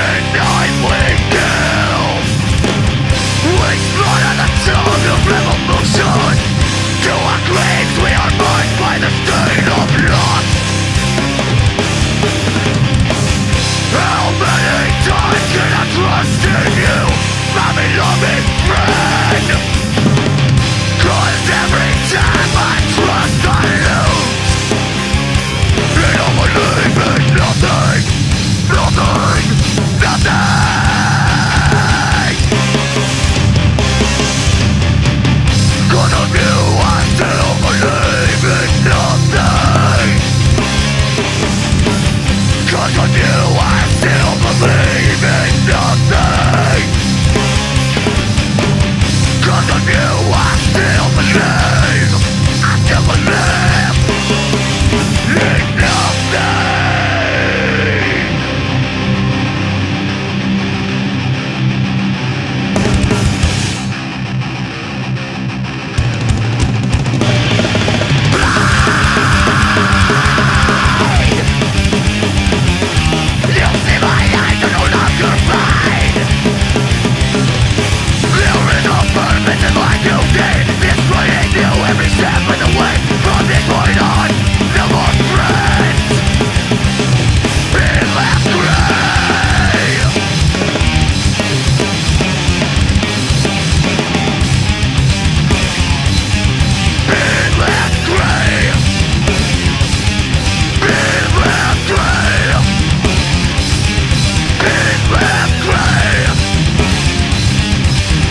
midnight we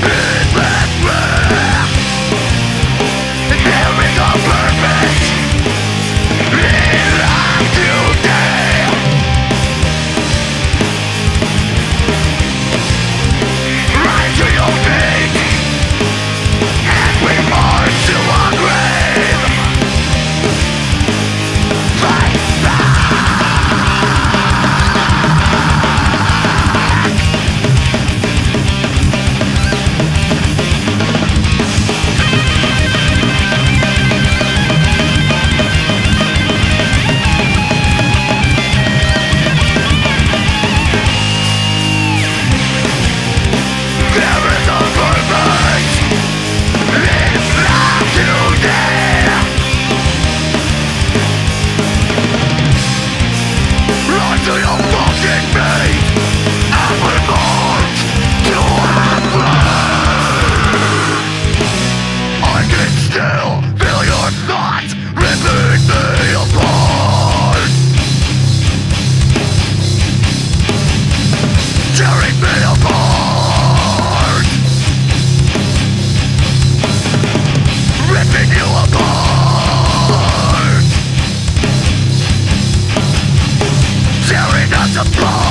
be the ball